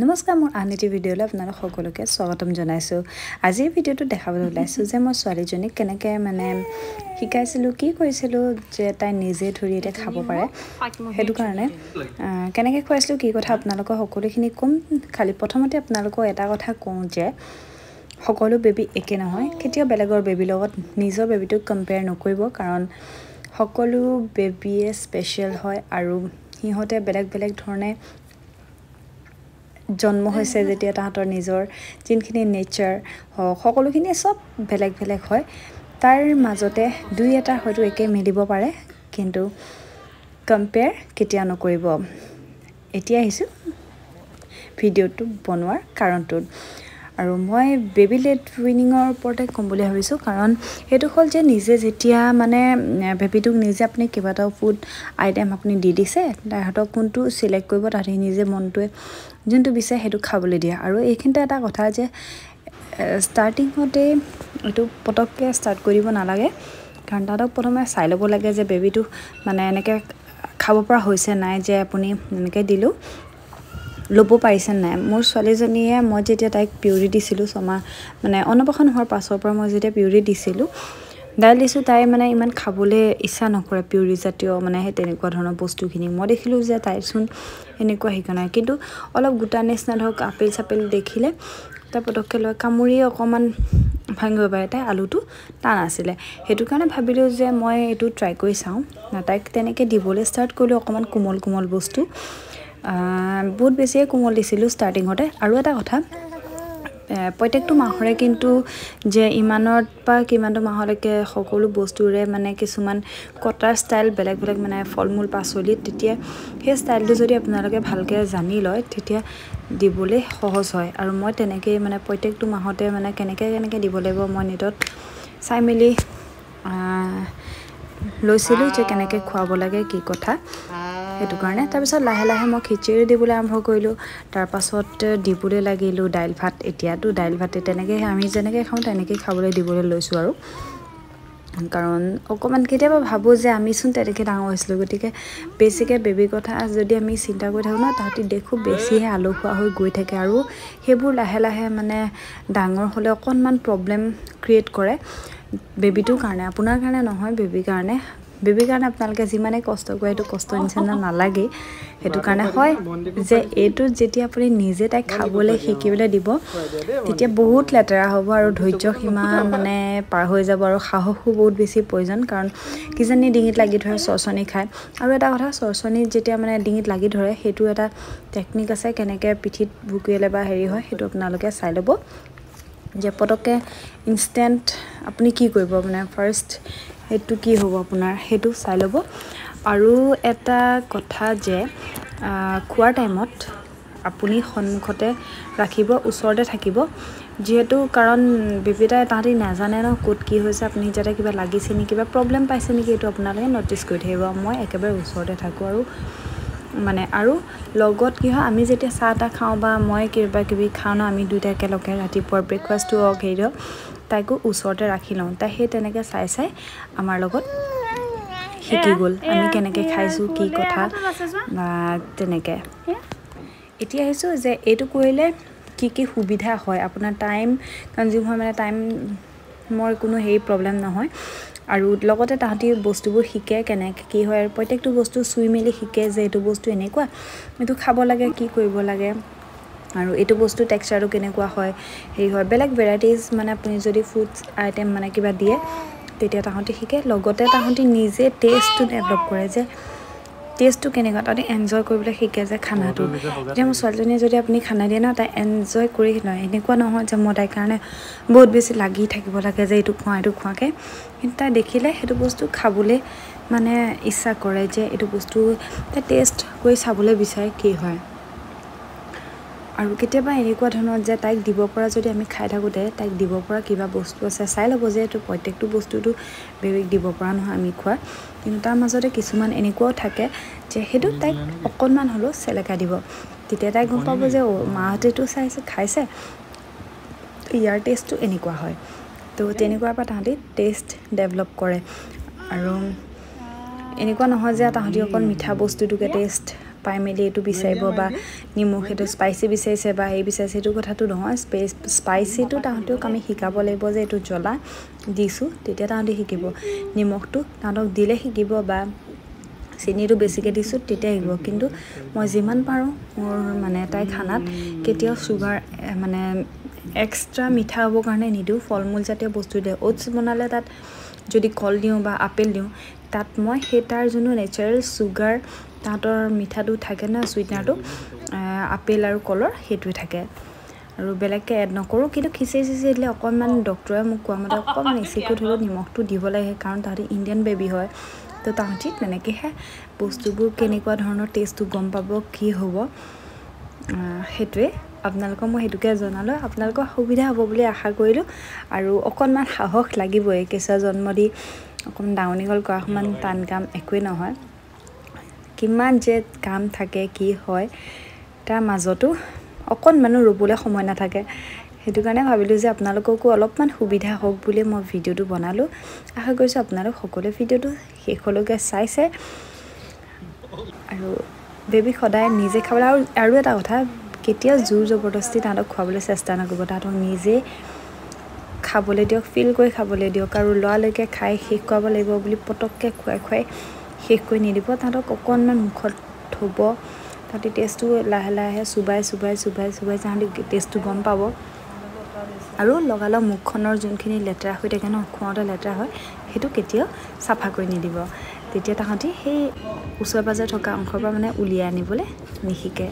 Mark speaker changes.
Speaker 1: নমস্কাৰ মোৰ আন এটি ভিডিঅ'লৈ আপোনালোক সকলোকে স্বাগতম জনাইছোঁ। আজিৰ ভিডিঅ'টো দেখাবলৈ ওলাইছোঁ যে মই ছোৱালীজনীক কেনেকৈ মানে শিকাইছিলোঁ কি কৰিছিলোঁ যে তাই নিজে ধৰি এতিয়া খাব পাৰে। সেইটো কাৰণে কেনেকৈ খুৱাইছিলোঁ কি কথা আপোনালোকৰ সকলোখিনি ক'ম। খালি প্ৰথমতে আপোনালোকক এটা কথা কওঁ যে সকলো বেবী একে নহয়। কেতিয়াও বেলেগৰ বেবীৰ লগত নিজৰ বেবীটোক কম্পেয়াৰ নকৰিব কাৰণ সকলো বেবীয়ে স্পেচিয়েল হয় আৰু সিহঁতে বেলেগ বেলেগ ধৰণে জন্ম হৈছে যেতিয়া তাহাঁতৰ নিজৰ যোনখিনি নেচাৰ হওক সকলোখিনি চব বেলেগ বেলেগ হয়। তাৰ মাজতে দুই এটা হয়তো একে মিলিব পাৰে কিন্তু কম্পেয়াৰ কেতিয়া নকৰিব। এতিয়া আহিছোঁ ভিডিঅ'টো বনোৱাৰ কাৰণটোত। আৰু মই বেবী লেট উইনিঙৰ ওপৰতে ক'ম বুলি ভাবিছোঁ কাৰণ সেইটো হ'ল যে নিজে যেতিয়া মানে বেবীটোক নিজে আপুনি কেইবাটাও ফুড আইটেম আপুনি দি দিছে তাহাঁতক কোনটো চিলেক্ট কৰিব তাহাঁতি নিজে মনটোৱে যোনটো বিচাৰে সেইটো খাবলৈ দিয়ে। আৰু এইখিনিতে এটা কথা যে ষ্টাৰ্টিঙতেই এইটো পটককৈ ষ্টাৰ্ট কৰি দিব নালাগে কাৰণ তাহাঁতক প্ৰথমে চাই ল'ব লাগে যে বেবীটো মানে এনেকৈ খাব পৰা হৈছে নাই যে আপুনি এনেকৈ দিলোঁ। ল'ব পাৰিছে নাই। মোৰ ছোৱালীজনীয়ে মই যেতিয়া তাইক পিউৰি দিছিলোঁ ছমাহ মানে অন্নপ্ৰসন হোৱাৰ পাছৰ পৰা মই যেতিয়া পিউৰি দিছিলোঁ দাইল দিছোঁ তাই মানে ইমান খাবলৈ ইচ্ছা নকৰে পিউৰি জাতীয় মানে সেই তেনেকুৱা ধৰণৰ বস্তুখিনি। মই দেখিলোঁ যে তাইচোন এনেকুৱা শিকা নাই। কিন্তু অলপ গোটা নিচিনা ধৰক আপেল চাপেল দেখিলে তাই পটককৈ লৈ কামুৰি অকণমান ভাঙিব পাৰে। তাই আলুটো টান আছিলে। সেইটো কাৰণে ভাবিলোঁ যে মই এইটো ট্ৰাই কৰি চাওঁ। তাইক তেনেকৈ দিবলৈ ষ্টাৰ্ট কৰিলোঁ অকণমান কোমল কোমল বস্তু। বহুত বেছিয়ে কোমল দিছিলোঁ ষ্টাৰ্টিঙতে আৰু এটা কথা প্ৰত্যেকটো মাহৰে কিন্তু যে ইমানত বা কিমানটো মাহলৈকে সকলো বস্তুৰে মানে কিছুমান কটাৰ ষ্টাইল বেলেগ বেলেগ মানে ফল মূল পাচলিত তেতিয়া সেই ষ্টাইলটো যদি আপোনালোকে ভালকৈ জানি লয় তেতিয়া দিবলৈ সহজ হয়। আৰু মই তেনেকৈয়ে মানে প্ৰত্যেকটো মাহতে মানে কেনেকৈ কেনেকৈ দিব লাগিব মই নেটত চাই মেলি লৈছিলোঁ যে কেনেকৈ খুৱাব লাগে কি কথা। সেইটো কাৰণে তাৰপিছত লাহে লাহে মই খিচিৰি দিবলৈ আৰম্ভ কৰিলোঁ। তাৰপাছত দিবলৈ লাগিলোঁ দাইল ভাত। এতিয়াতো দাইল ভাতে তেনেকৈ আমি যেনেকৈ খাওঁ তেনেকৈ খাবলৈ দিবলৈ লৈছোঁ আৰু। কাৰণ অকণমান কেতিয়াবা ভাবোঁ যে আমিচোন তেনেকৈ ডাঙৰ হৈছিলোঁ। গতিকে বেছিকৈ বেবীৰ কথা যদি আমি চিন্তা কৰি থাকোঁ ন তাহাঁতি দেখোঁ বেছিহে আলসুৱা হৈ গৈ থাকে আৰু সেইবোৰ লাহে লাহে মানে ডাঙৰ হ'লে অকণমান প্ৰব্লেম ক্ৰিয়েট কৰে। বেবীটোৰ কাৰণে আপোনাৰ কাৰণে নহয় বেবীৰ কাৰণে। বেবীৰ কাৰণে আপোনালোকে যিমানেই কষ্ট কৰে সেইটো কষ্ট নিচিনা নালাগেই সেইটো কাৰণে হয় যে এইটোত যেতিয়া আপুনি নিজে তাইক খাবলৈ শিকিবলৈ দিব তেতিয়া বহুত লেতেৰা হ'ব আৰু ধৈৰ্য সীমা মানে পাৰ হৈ যাব আৰু সাহসো বহুত বেছি প্ৰয়োজন। কাৰণ কিজানি ডিঙিত লাগি ধৰে চৰচনি খায়। আৰু এটা কথা চৰচনিত যেতিয়া মানে ডিঙিত লাগি ধৰে সেইটো এটা টেকনিক আছে কেনেকৈ পিঠিত বুকুৱালে বা হেৰি হয় সেইটো আপোনালোকে চাই ল'ব। যে পটককৈ ইনষ্টেণ্ট আপুনি কি কৰিব মানে ফাৰ্ষ্ট সেইটো কি হ'ব আপোনাৰ সেইটো চাই ল'ব। আৰু এটা কথা যে খোৱাৰ টাইমত আপুনি সন্মুখতে ৰাখিব ওচৰতে থাকিব। যিহেতু কাৰণ বেবীটাই তাহাঁতি নাজানে ন ক'ত কি হৈছে আপুনি যাতে কিবা লাগিছে নেকি কিবা প্ৰব্লেম পাইছে নেকি এইটো আপোনালোকে ন'টিচ কৰি থাকিব। মই একেবাৰে ওচৰতে থাকোঁ আৰু মানে আৰু লগত কি হয় আমি যেতিয়া চাহ তাহ খাওঁ বা মই কিবা কিবি খাওঁ ন আমি দুইটা একেলগে ৰাতিপুৱাৰ ব্ৰেকফাষ্টটো হওক হেৰি হওক তাইকো ওচৰতে ৰাখি লওঁ। তাই সেই তেনেকৈ চাই চাই আমাৰ লগত শিকি গ'ল। আমি কেনেকৈ খাইছোঁ কি কথা বা তেনেকৈ। এতিয়া আহিছোঁ যে এইটো কৰিলে কি কি সুবিধা হয়। আপোনাৰ টাইম কনজিউম হয় মানে টাইমৰ কোনো হেৰি প্ৰব্লেম নহয়। আৰু লগতে তাহাঁতি বস্তুবোৰ শিকে কেনেকৈ কি হয় আৰু প্ৰত্যেকটো বস্তু চুই মেলি শিকে যে এইটো বস্তু এনেকুৱা এইটো খাব লাগে কি কৰিব লাগে। আৰু এইটো বস্তু টেক্সচাৰটো কেনেকুৱা হয় হেৰি হয় বেলেগ ভেৰাইটিজ মানে আপুনি যদি ফুডছ আইটেম মানে কিবা দিয়ে তেতিয়া তাহাঁতি শিকে। লগতে তাহাঁতি নিজে টেষ্টটো ডেভেলপ কৰে যে টেষ্টটো কেনেকুৱা? তাহাঁতি এনজয় কৰিবলৈ শিকে যে খানাটো। এতিয়া মোৰ ছোৱালীজনীয়ে যদি আপুনি খানা দিয়ে ন তাই এনজয় কৰি লয়। এনেকুৱা নহয় যে মই তাইৰ কাৰণে বহুত বেছি লাগি থাকিব লাগে যে এইটো খোৱা এইটো খোৱাকৈ। কিন্তু তাই দেখিলে সেইটো বস্তু খাবলৈ মানে ইচ্ছা কৰে যে এইটো বস্তু তাই টেষ্ট কৰি চাবলৈ বিচাৰে কি হয়। আৰু কেতিয়াবা এনেকুৱা ধৰণৰ যে তাইক দিব পৰা যদি আমি খাই থাকোঁতে তাইক দিব পৰা কিবা বস্তু আছে চাই ল'ব যে এইটো প্ৰত্যেকটো বস্তুটো বেবীক দিব পৰা নহয় আমি খোৱা। কিন্তু তাৰ মাজতে কিছুমান এনেকুৱাও থাকে যে সেইটো তাইক অকণমান হ'লেও চেলেকাই দিব। তেতিয়া তাই গম পাব যে মাহঁতেতো চাইছে খাইছে। ইয়াৰ টেষ্টটো এনেকুৱা হয়। তো তেনেকুৱাৰ পৰা তাহাঁতি টেষ্ট ডেভেলপ কৰে। আৰু এনেকুৱা নহয় যে তাহাঁতি অকল মিঠা বস্তুটোকে টেষ্ট পাই মেলি এইটো বিচাৰিব বা নিমখ সেইটো স্পাইচি বিচাৰিছে বা এই বিচাৰিছে সেইটো কথাটো নহয় স্পেচ স্পাইচিটো তাহাঁতক আমি শিকাব লাগিব যে এইটো জ্বলা দিছোঁ তেতিয়া তাহাঁতে শিকিব। নিমখটো তাহাঁতক দিলে শিকিব বা চেনিটো বেছিকৈ দিছোঁ তেতিয়া শিকিব। কিন্তু মই যিমান পাৰোঁ মোৰ মানে তাই খানাত কেতিয়াও চুগাৰ মানে এক্সট্ৰা মিঠা হ'বৰ কাৰণে নিদিওঁ ফল মূল জাতীয় বস্তু দিয়ে। অ'টছ বনালে তাত যদি কল দিওঁ বা আপেল দিওঁ তাত মই সেই তাৰ যোনটো নেচাৰেল চুগাৰ তাহাঁতৰ মিঠাটো থাকে ন চুইটনাৰটো আপেল আৰু কলৰ সেইটোৱে থাকে। আৰু বেলেগকৈ এড নকৰোঁ কিন্তু খিচিৰি চিচিৰি দিলে অকণমান ডক্টৰে মোক কোৱা মতে অকণমান এচিকুট হ'লেও নিমখটো দিব লাগে কাৰণ তাহাঁতি ইণ্ডিয়ান বেবী হয়। তো তাহাঁতি তেনেকৈহে বস্তুবোৰ কেনেকুৱা ধৰণৰ টেষ্টটো গম পাব কি হ'ব সেইটোৱে। আপোনালোকক মই সেইটোকে জনালোঁ। আপোনালোকৰ সুবিধা হ'ব বুলি আশা কৰিলোঁ। আৰু অকণমান সাহস লাগিবই কেঁচুৱা জন্ম দি অকণমান ডাঙৰ দীঘল কৰা সমান টান কাম একোৱেই নহয়। কিমান যে কাম থাকে কি হয় তাৰ মাজতো অকণমানো ৰ'বলৈ সময় নাথাকে। সেইটো কাৰণে ভাবিলোঁ যে আপোনালোককো অলপমান সুবিধা হওক বুলি মই ভিডিঅ'টো বনালোঁ। আশা কৰিছোঁ আপোনালোক সকলোৱে ভিডিঅ'টো শেষলৈকে চাইছে। আৰু বেবী সদায় নিজে খাবলৈ আৰু আৰু এটা কথা কেতিয়াও জোৰ জবৰদস্তি তাহাঁতক খুৱাবলৈ চেষ্টা নকৰিব। তাহাঁতক নিজে খাবলৈ দিয়ক ফিল কৰি খাবলৈ দিয়ক। আৰু লৰালৈকে খাই শেষ কৰাব লাগিব বুলি পটককৈ খুৱাই খুৱাই শেষ কৰি নিদিব। তাহাঁতক অকণমান মুখত থ'ব। তাহাঁতি টেষ্টটো লাহে লাহে চুবাই চুবাই চুবাই চুবাই তাহাঁতি টেষ্টটো গম পাব। আৰু লগালগ মুখখনৰ যোনখিনি লেতেৰা হৈ থাকে ন খুৱাওঁতে লেতেৰা হয় সেইটো কেতিয়াও চাফা কৰি নিদিব। তেতিয়া তাহাঁতি সেই ওচৰে পাঁজৰে থকা অংশৰ পৰা মানে উলিয়াই আনিবলৈ নিশিকে।